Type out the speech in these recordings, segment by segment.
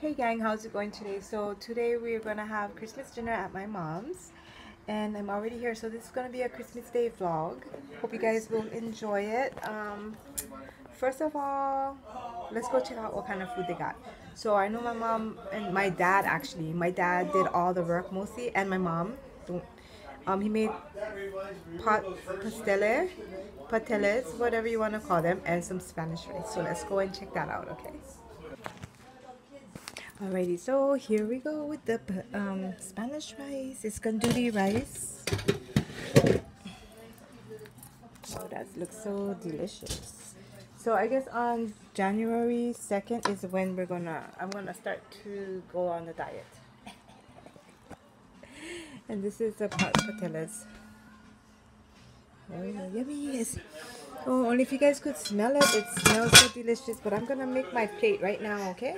Hey gang, how's it going today? So today we're gonna have Christmas dinner at my mom's and I'm already here so this is gonna be a Christmas day vlog. Hope you guys will enjoy it. Um, first of all, let's go check out what kind of food they got. So I know my mom and my dad actually, my dad did all the work mostly and my mom um, he made pot pastele, pateles, whatever you want to call them, and some Spanish rice. So let's go and check that out, okay? Alrighty, so here we go with the um, Spanish rice. It's gandule rice. Oh, that looks so delicious. So I guess on January 2nd is when we're gonna, I'm gonna start to go on the diet. and this is the pot patelas. Oh, yummy. It's, oh, only if you guys could smell it. It smells so delicious. But I'm gonna make my plate right now, okay?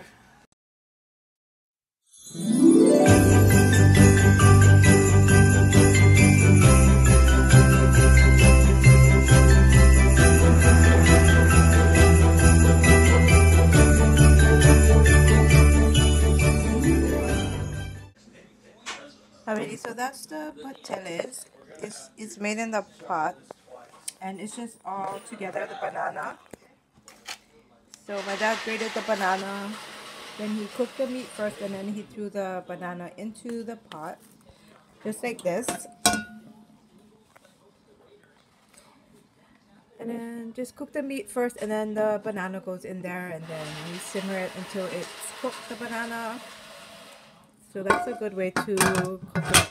So that's the pateles. It's, it's made in the pot and it's just all together, the banana. So my dad grated the banana then he cooked the meat first and then he threw the banana into the pot. Just like this. And then just cook the meat first and then the banana goes in there and then we simmer it until it's cooked the banana. So that's a good way to cook it.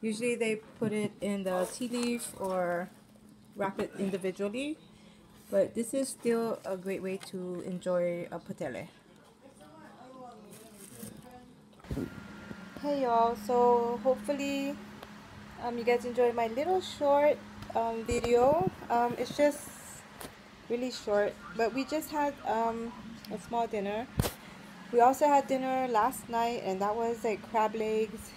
Usually they put it in the ti leaf or wrap it individually. But this is still a great way to enjoy a patele. hey y'all so hopefully um, you guys enjoyed my little short um, video um, it's just really short but we just had um, a small dinner we also had dinner last night and that was like crab legs.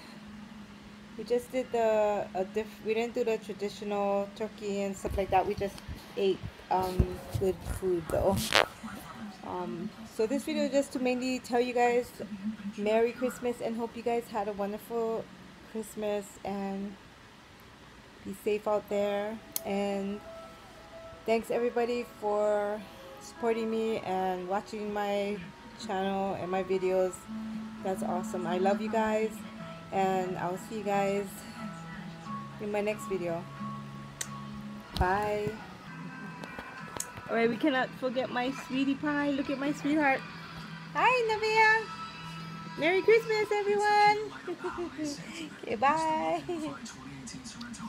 We just did the diff we didn't do the traditional turkey and stuff like that. We just ate um, good food though. Um, so this video is just to mainly tell you guys Merry Christmas and hope you guys had a wonderful Christmas and be safe out there. And thanks everybody for supporting me and watching my channel and my videos. That's awesome. I love you guys and I'll see you guys in my next video. Bye. Alright we cannot forget my sweetie pie. Look at my sweetheart. Hi Navia Merry Christmas, everyone. okay, bye.